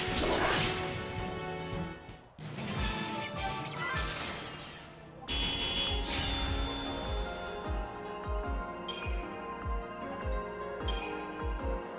Yeah.